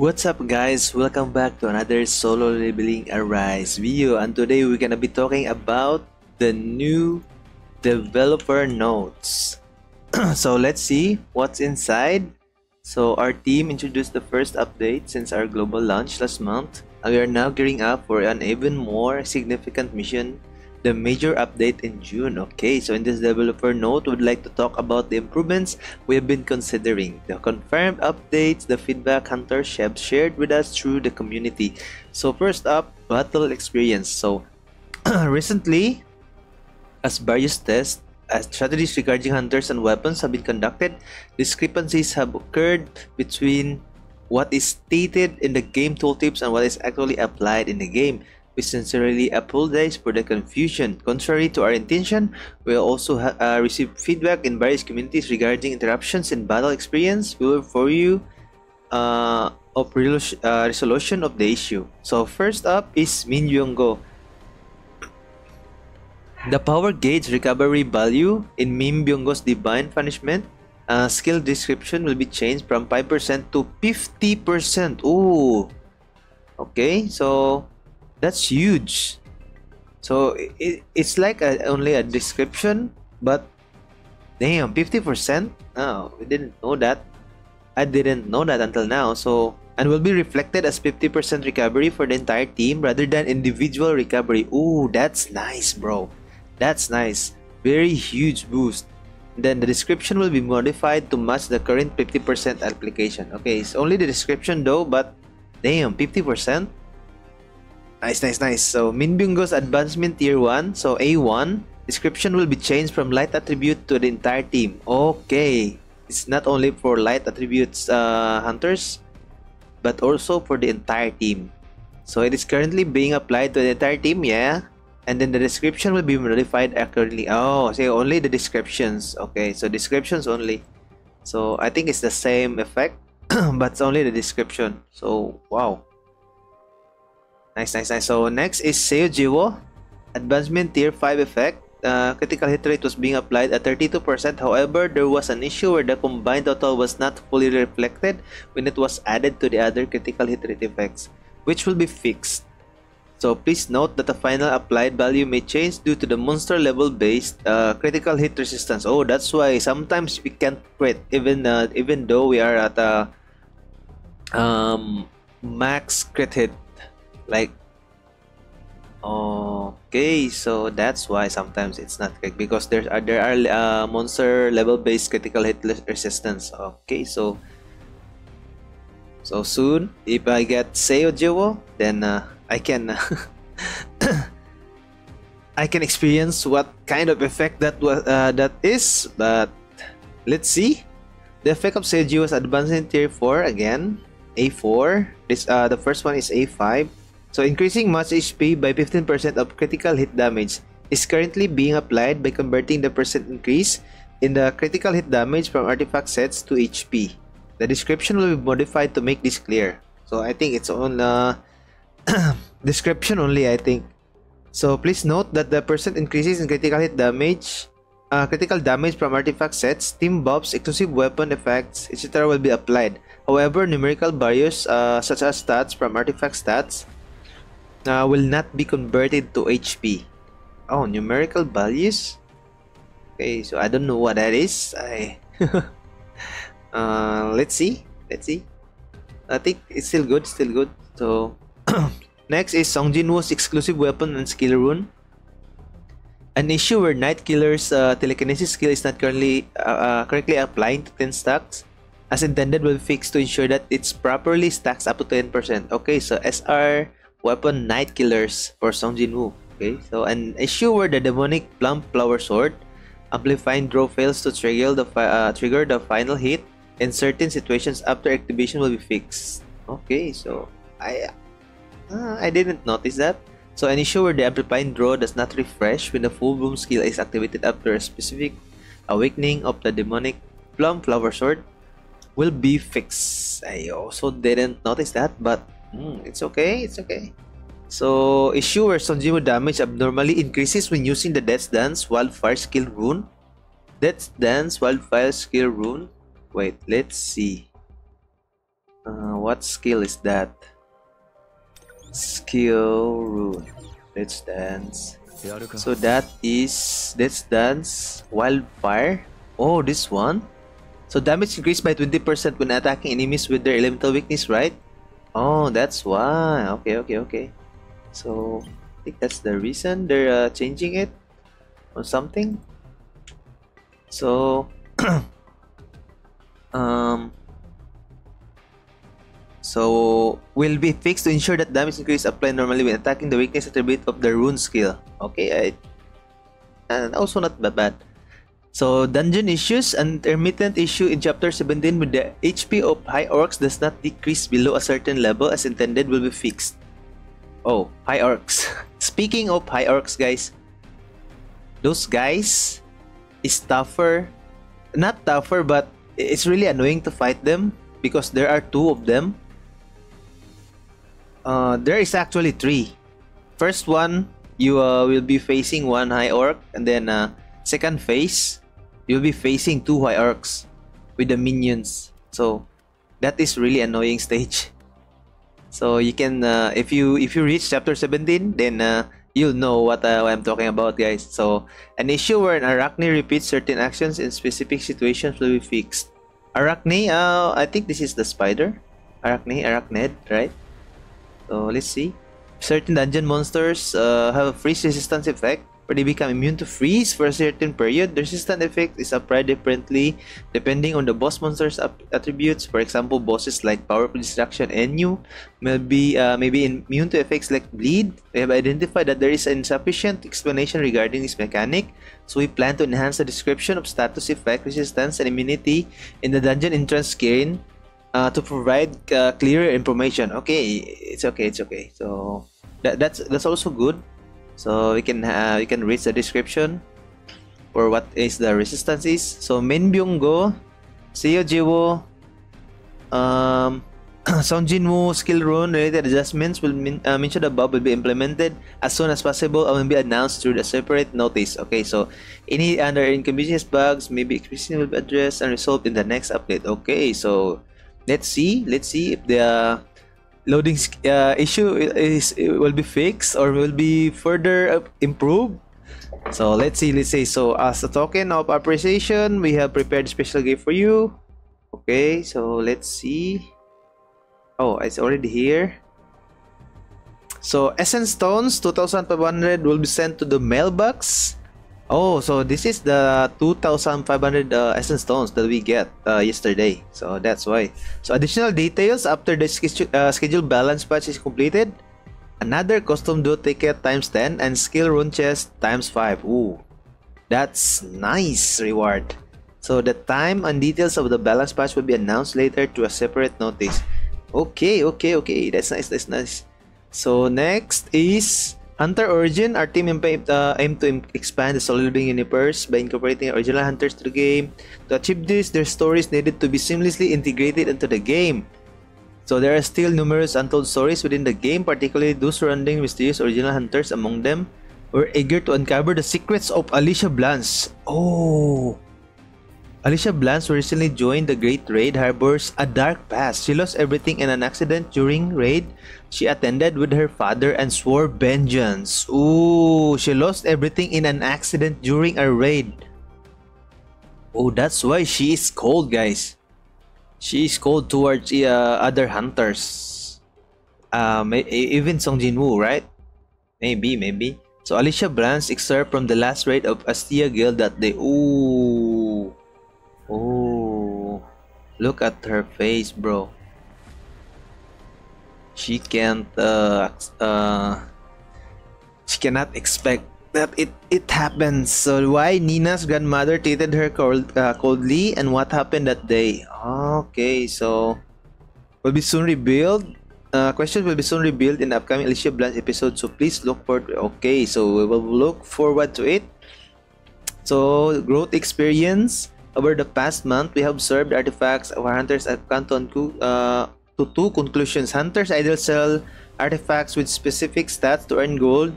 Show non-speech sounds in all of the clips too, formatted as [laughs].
What's up guys, welcome back to another solo leveling arise video and today we're gonna be talking about the new developer notes. [clears throat] so let's see what's inside. So our team introduced the first update since our global launch last month and we are now gearing up for an even more significant mission the major update in June. Okay, so in this developer note, we'd like to talk about the improvements we have been considering, the confirmed updates, the feedback Hunter Sheb shared with us through the community. So first up, battle experience. So [clears throat] recently, as various tests, as strategies regarding hunters and weapons have been conducted, discrepancies have occurred between what is stated in the game tooltips and what is actually applied in the game. We sincerely apologize for the confusion. Contrary to our intention, we also uh, received feedback in various communities regarding interruptions in battle experience. We will for you uh, of uh, resolution of the issue. So first up is Min Byung-gu. The power gauge recovery value in Min Byung-gu's Divine Punishment uh, skill description will be changed from 5% to 50%. Ooh. Okay, so that's huge. So it, it's like a, only a description but damn 50% oh we didn't know that. I didn't know that until now so and will be reflected as 50% recovery for the entire team rather than individual recovery. Ooh that's nice bro. That's nice. Very huge boost. Then the description will be modified to match the current 50% application. Okay it's only the description though but damn 50% Nice, nice, nice. So Min Byung-gu's advancement tier 1. So A1. Description will be changed from light attribute to the entire team. Okay. It's not only for light attributes uh, hunters, but also for the entire team. So it is currently being applied to the entire team, yeah. And then the description will be modified accurately. Oh, say only the descriptions. Okay, so descriptions only. So I think it's the same effect, [clears throat] but it's only the description. So wow. Nice, nice, nice. So next is Seo Jiwoo. Advancement Tier 5 effect. Uh, critical hit rate was being applied at 32%. However, there was an issue where the combined total was not fully reflected when it was added to the other critical hit rate effects, which will be fixed. So please note that the final applied value may change due to the monster level based uh, critical hit resistance. Oh, that's why sometimes we can't crit even uh, even though we are at a um, max crit hit like okay so that's why sometimes it's not correct because there are there are uh, monster level based critical hit resistance. Okay so so soon if i get Seo Jiwoo then uh, i can [coughs] i can experience what kind of effect that was uh, that is but let's see. The effect of Seo Jiwoo is advancing tier 4 again. A4 this uh the first one is a5 so increasing max HP by 15% of critical hit damage is currently being applied by converting the percent increase in the critical hit damage from artifact sets to HP. The description will be modified to make this clear. So I think it's on uh, [coughs] description only I think. So please note that the percent increases in critical hit damage uh, critical damage from artifact sets, team buffs, exclusive weapon effects, etc. will be applied. However, numerical barriers uh, such as stats from artifact stats uh, will not be converted to HP. Oh, numerical values? Okay, so I don't know what that is. I [laughs] uh, let's see. Let's see. I think it's still good, still good. So [clears throat] next is Sung Jinwoo's exclusive weapon and skill rune. An issue where Knight Killer's uh, telekinesis skill is not currently uh, uh, correctly applying to 10 stacks as intended will fix to ensure that it's properly stacks up to 10%. Okay, so SR weapon Knight Killers for Sung Jinwoo. Okay, so an issue where the demonic plum flower sword amplifying draw fails to trigger the uh, trigger the final hit in certain situations after activation will be fixed. Okay, so I uh, I didn't notice that. So an issue where the amplifying draw does not refresh when the full bloom skill is activated after a specific awakening of the demonic plum flower sword will be fixed. I also didn't notice that, but Mm, it's okay, it's okay. So, issue where Sung Jinwoo damage abnormally increases when using the Death Dance Wildfire skill rune. Death Dance Wildfire skill rune. Wait, let's see. Uh, what skill is that? Skill rune. Let's dance. So that is let's dance wildfire. Oh, this one. So damage increased by 20% when attacking enemies with their elemental weakness, right? Oh, that's why. Okay, okay, okay. So I think that's the reason they're uh, changing it or something. So [clears throat] um so will be fixed to ensure that damage increase apply normally when attacking the weakness attribute of the rune skill. Okay, I, and also not bad. bad. So dungeon issues, and intermittent issue in chapter 17 with the HP of high orcs does not decrease below a certain level as intended will be fixed. Oh, high orcs. [laughs] Speaking of high orcs guys, those guys is tougher, not tougher but it's really annoying to fight them because there are two of them uh, there is actually three. First one, you uh, will be facing one high orc, and then uh, second phase, you'll be facing two orcs with the minions. So that is really annoying [laughs] stage. So you can, uh, if you if you reach chapter 17, then uh, you'll know what, uh, what I'm talking about, guys. So an issue where an Arachne repeats certain actions in specific situations will be fixed. Arachne, uh, I think this is the spider. Arachne, Arachnid, right? So let's see. Certain dungeon monsters uh, have a freeze resistance effect where they become immune to freeze for a certain period. The resistance effect is applied differently depending on the boss monster's attributes. For example, bosses like Powerful Destruction and you may be, uh, may be immune to effects like Bleed. We have identified that there is insufficient explanation regarding this mechanic, so we plan to enhance the description of status effect, resistance, and immunity in the dungeon entrance screen uh, to provide uh, clearer information. Okay, it's okay, it's okay. So that, that's that's also good. So we can uh, we can read the description for what is the resistance is. So Min Byung-gu, Seo Jiwoo, um, [clears throat] Sung Jinwoo skill rune related adjustments will min, uh, mentioned above will be implemented as soon as possible and will be announced through the separate notice. Okay, so any other inconvenience bugs may be will be addressed and resolved in the next update. Okay, so let's see let's see if the loading uh, issue is will be fixed or will be further improved. So let's see let's say so as a token of appreciation we have prepared special gift for you. Okay so let's see. Oh it's already here. So essence stones 2500 will be sent to the mailbox Oh, so this is the 2,500 uh, essence stones that we get uh, yesterday. So that's why. So additional details after the schedule, uh, schedule balance patch is completed. Another custom duo ticket times 10 and skill rune chest times 5. Ooh, that's nice reward. So the time and details of the balance patch will be announced later to a separate notice. Okay, okay, okay. That's nice, that's nice. So next is Hunter Origin, our team uh, aim to expand the solo leveling universe by incorporating original hunters to the game. To achieve this, their stories needed to be seamlessly integrated into the game. So there are still numerous untold stories within the game, particularly those surrounding mysterious original hunters among them. We're eager to uncover the secrets of Alicia Blanche. Oh! Alicia Blanche recently joined the Great Raid harbors a dark past. She lost everything in an accident during raid. She attended with her father and swore vengeance. Ooh, she lost everything in an accident during a raid. Oh, that's why she is cold, guys. She is cold towards uh, other hunters. Um, even Sung Jinwoo, right? Maybe, maybe. So Alicia Blanche excerpt from the last raid of Astia Guild that day. Ooh. Oh, look at her face, bro. She can't, uh, uh, she cannot expect that it, it happens. So why Nina's grandmother treated her cold, uh, coldly and what happened that day? Okay, so will be soon revealed. Uh, questions will be soon revealed in the upcoming Alicia Blanche episode, so please look forward. Okay, so we will look forward to it. So growth experience over the past month, we have observed artifacts of our hunters at to, uh, to two conclusions. Hunters either sell artifacts with specific stats to earn gold.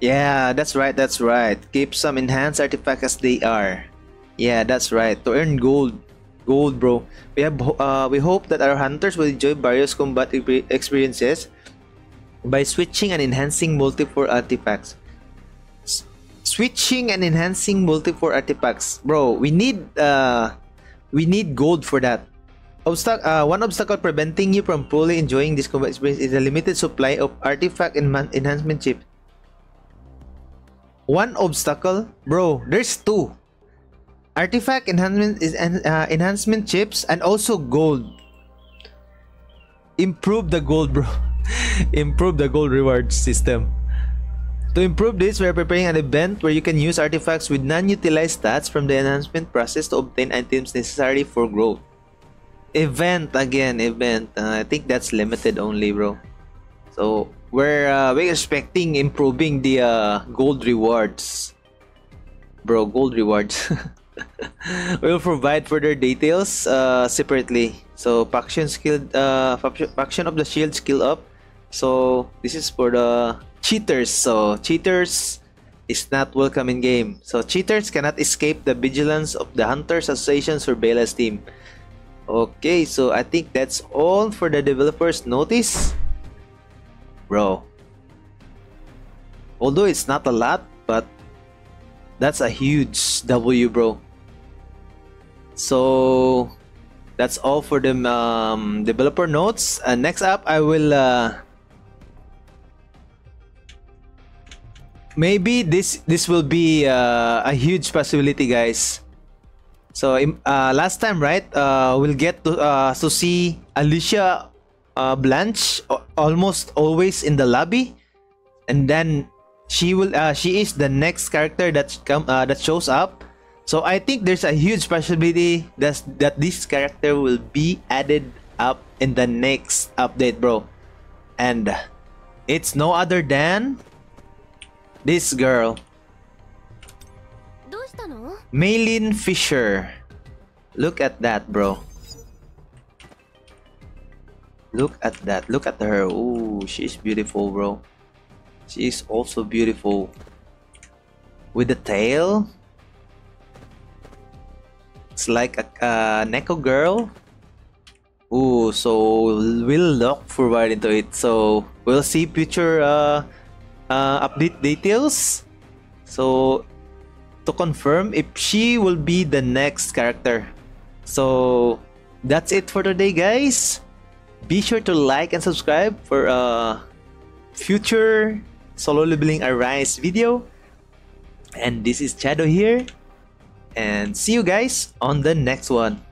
Yeah, that's right, that's right. Keep some enhanced artifacts as they are. Yeah, that's right. To earn gold. gold, bro. We have uh, we hope that our hunters will enjoy various combat experiences by switching and enhancing multi-for artifacts. Switching and enhancing multi-for artifacts, bro. We need uh, we need gold for that. Obstac uh, one obstacle preventing you from fully enjoying this combat experience is a limited supply of artifact and enhancement chip One obstacle, bro. There's two. Artifact enhancement is uh, enhancement chips and also gold. Improve the gold, bro. [laughs] improve the gold reward system. To improve this, we are preparing an event where you can use artifacts with non-utilized stats from the enhancement process to obtain items necessary for growth. Event again, event. Uh, I think that's limited only, bro. So we're uh, we're expecting improving the uh, gold rewards, bro. Gold rewards. [laughs] we'll provide further details uh, separately. So faction skill, uh, faction of the shield skill up. So this is for the cheaters. So cheaters is not welcome in game. So cheaters cannot escape the vigilance of the Hunters Association Surveillance Team. Okay, so I think that's all for the developers notice. Bro. Although it's not a lot, but that's a huge W, bro. So that's all for the um, developer notes. Uh, next up, I will uh, maybe this this will be uh, a huge possibility, guys. So uh, last time, right? Uh, we'll get to uh, to see Alicia uh, Blanche almost always in the lobby, and then she will uh, she is the next character that come uh, that shows up. So I think there's a huge possibility that that this character will be added up in the next update, bro. And it's no other than this girl. Meilin Fisher. Look at that, bro. Look at that. Look at her. Ooh, she's beautiful, bro. She is also beautiful. With the tail. It's like a, a Neko girl. Ooh, so we'll look forward into it. So we'll see future uh, uh, update details. So to confirm if she will be the next character. So that's it for today guys. Be sure to like and subscribe for a future solo leveling arise video. And this is Chadduuu here. And see you guys on the next one.